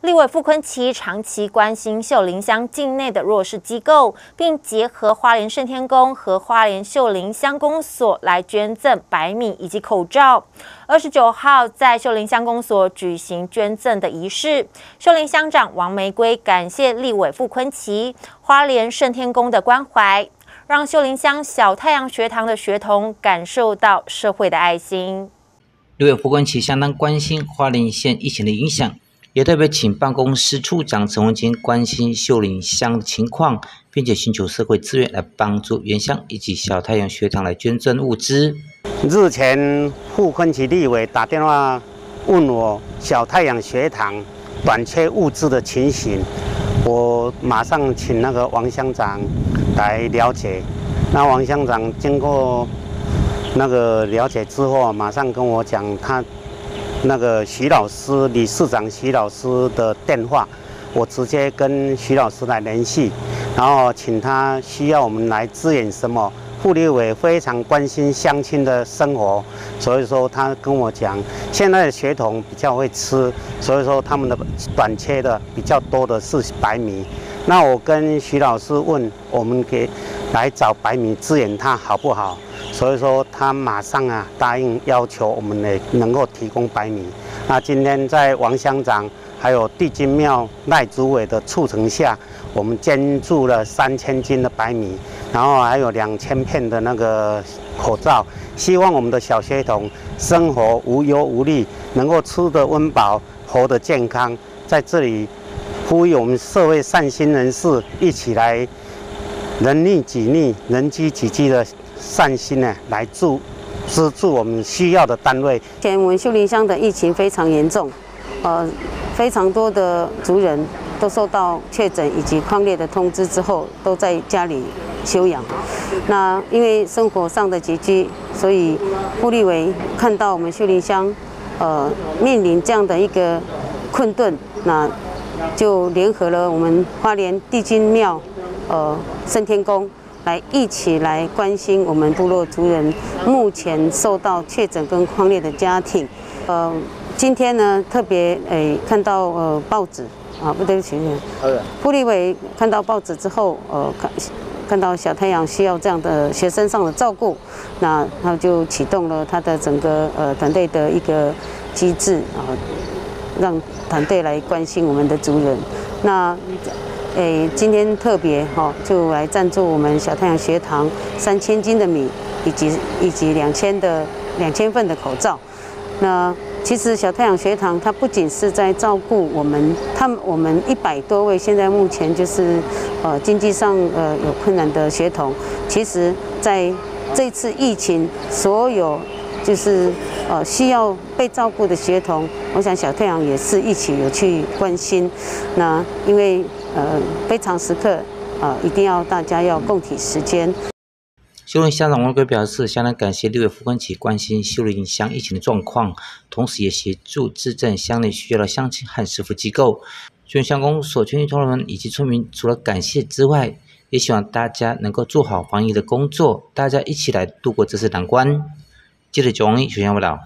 立委傅昆奇长期关心秀林乡境内的弱势机构，并结合花莲圣天宫和花莲秀林乡公所来捐赠白米以及口罩。二十九号在秀林乡公所举行捐赠的仪式，秀林乡长王玫瑰感谢立委傅昆奇、花莲圣天宫的关怀，让秀林乡小太阳学堂的学童感受到社会的爱心。立委傅昆奇相当关心花莲县疫情的影响。也特别请办公室处长陈文清关心秀林乡的情况，并且寻求社会资源来帮助原乡以及小太阳学堂来捐赠物资。日前傅昆萁立委打电话问我小太阳学堂短缺物资的情形，我马上请那个王乡长来了解。那王乡长经过那个了解之后，马上跟我讲他。那个徐老师，理事长徐老师的电话，我直接跟徐老师来联系，然后请他需要我们来支援什么。妇立委非常关心乡亲的生活，所以说他跟我讲，现在的学童比较会吃，所以说他们的短缺的比较多的是白米。那我跟徐老师问，我们给来找白米支援他好不好？所以说，他马上啊答应要求我们呢能够提供白米。那今天在王乡长还有地金庙赖主委的促成下，我们捐助了三千斤的白米，然后还有两千片的那个口罩，希望我们的小学童生活无忧无虑，能够吃得温饱，活得健康。在这里呼吁我们社会善心人士一起来，人力己力，人机己机的。善心呢，来助资助我们需要的单位。前我们秀林乡的疫情非常严重，呃，非常多的族人都受到确诊以及矿裂的通知之后，都在家里休养。那因为生活上的拮据，所以布立委看到我们秀林乡，呃，面临这样的一个困顿，那就联合了我们花莲地君庙，呃，圣天宫。来一起来关心我们部落族人目前受到确诊跟框列的家庭。呃，今天呢特别诶看到呃报纸啊，不对不起，布立伟看到报纸之后，呃看看到小太阳需要这样的学生上的照顾，那他就启动了他的整个呃团队的一个机制啊，让团队来关心我们的族人。那诶，今天特别哈，就来赞助我们小太阳学堂三千斤的米，以及以及两千的两千份的口罩。那其实小太阳学堂它不仅是在照顾我们，他们我们一百多位现在目前就是呃经济上呃有困难的学童，其实在这次疫情所有就是呃需要被照顾的学童，我想小太阳也是一起有去关心。那因为。呃，非常时刻啊，一定要大家要共体时间。秀林乡长王贵表示，相当感谢六位副官起关心秀林乡疫情的状况，同时也协助资政乡内需要的乡亲和社福机构。秀林乡公所全体同仁们以及村民，除了感谢之外，也希望大家能够做好防疫的工作，大家一起来度过这次难关。记者九王一，学乡报道。